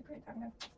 It's I'm going to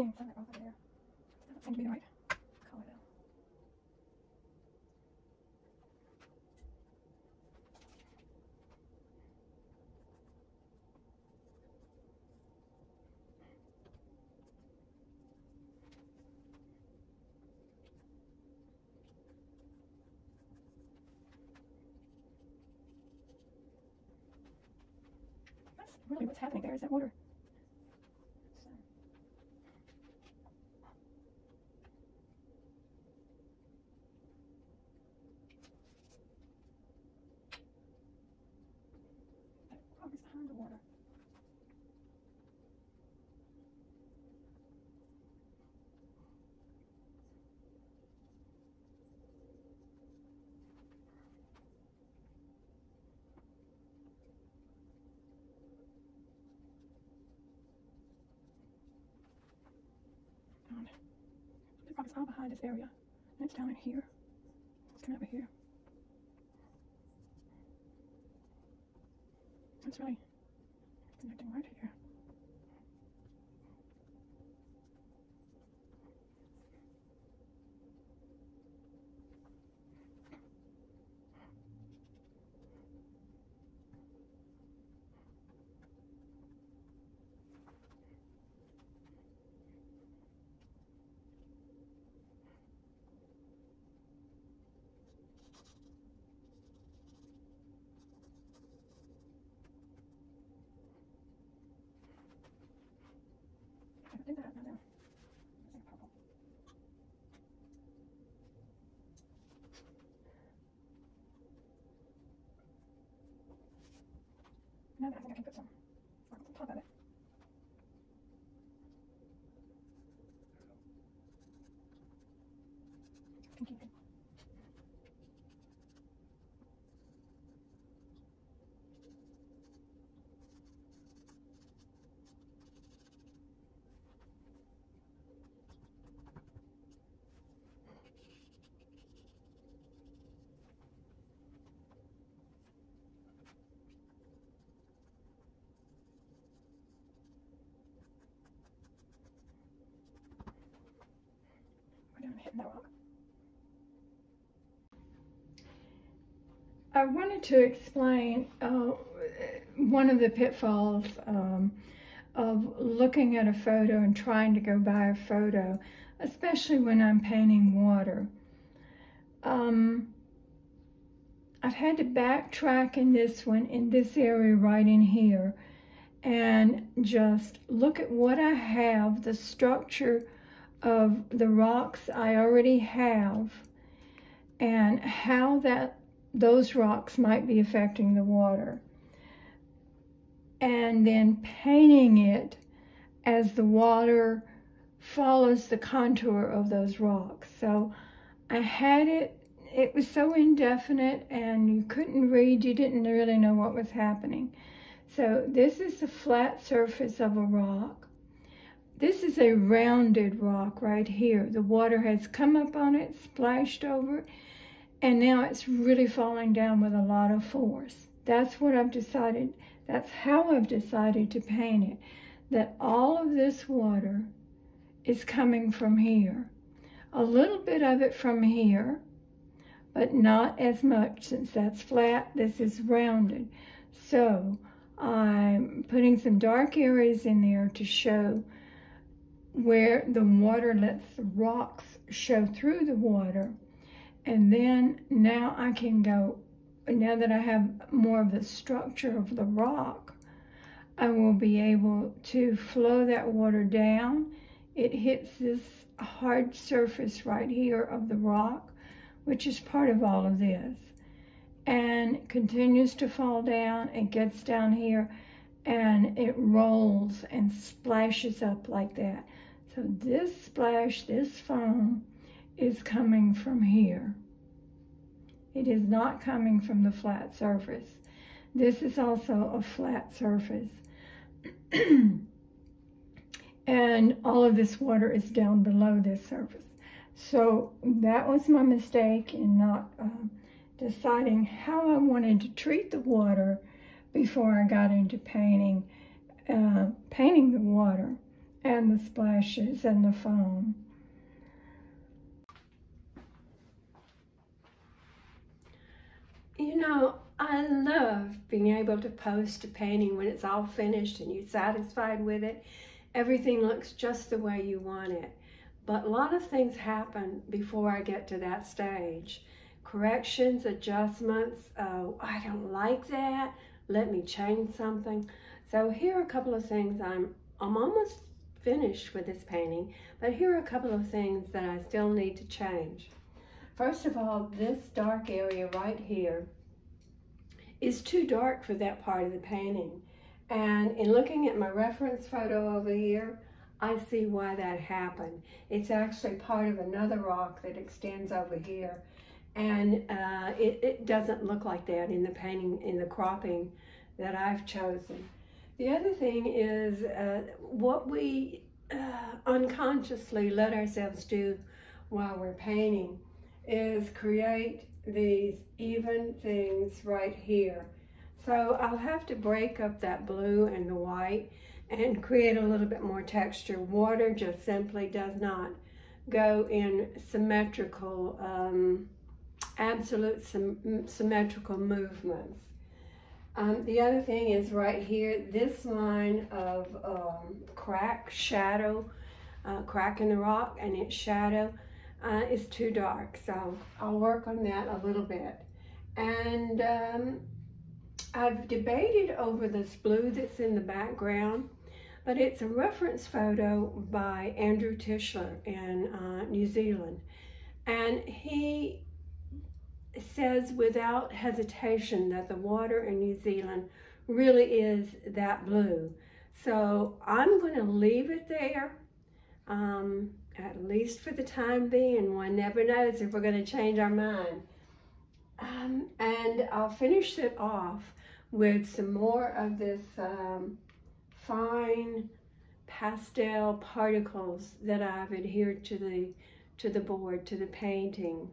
You might be seeing something over there. To be the right color though. That's really what's happening there is that water. So, that rock is behind the water. It's all behind this area. And it's down in here. It's coming over here. It's really connecting right here. I did that, now then. Using purple. I think I can put some sparkles on top of it. Pinky pink. Down hitting that rock. I wanted to explain uh, one of the pitfalls um, of looking at a photo and trying to go by a photo, especially when I'm painting water. Um, I've had to backtrack in this one, in this area right in here, and just look at what I have, the structure of the rocks I already have, and how that those rocks might be affecting the water. And then painting it as the water follows the contour of those rocks. So I had it, it was so indefinite and you couldn't read, you didn't really know what was happening. So this is the flat surface of a rock. This is a rounded rock right here. The water has come up on it, splashed over and now it's really falling down with a lot of force. That's what I've decided, that's how I've decided to paint it, that all of this water is coming from here. A little bit of it from here, but not as much since that's flat, this is rounded. So I'm putting some dark areas in there to show where the water lets the rocks show through the water. And then now I can go, now that I have more of the structure of the rock, I will be able to flow that water down. It hits this hard surface right here of the rock, which is part of all of this, and continues to fall down. It gets down here and it rolls and splashes up like that. So this splash, this foam, is coming from here. It is not coming from the flat surface. This is also a flat surface. and all of this water is down below this surface. So that was my mistake in not uh, deciding how I wanted to treat the water before I got into painting, uh, painting the water and the splashes and the foam. You know, I love being able to post a painting when it's all finished and you're satisfied with it. Everything looks just the way you want it. But a lot of things happen before I get to that stage. Corrections, adjustments, oh, I don't like that, let me change something. So here are a couple of things I'm, I'm almost finished with this painting, but here are a couple of things that I still need to change. First of all, this dark area right here is too dark for that part of the painting. And in looking at my reference photo over here, I see why that happened. It's actually part of another rock that extends over here. And uh, it, it doesn't look like that in the painting, in the cropping that I've chosen. The other thing is uh, what we uh, unconsciously let ourselves do while we're painting is create these even things right here. So I'll have to break up that blue and the white and create a little bit more texture. Water just simply does not go in symmetrical, um, absolute sym symmetrical movements. Um, the other thing is right here, this line of um, crack, shadow, uh, crack in the rock and its shadow uh, is too dark. So I'll work on that a little bit. And um, I've debated over this blue that's in the background, but it's a reference photo by Andrew Tischler in uh, New Zealand. And he says without hesitation that the water in New Zealand really is that blue. So I'm going to leave it there, um, at least for the time being. One never knows if we're going to change our mind. Um, and I'll finish it off with some more of this um, fine pastel particles that I've adhered to the to the board, to the painting.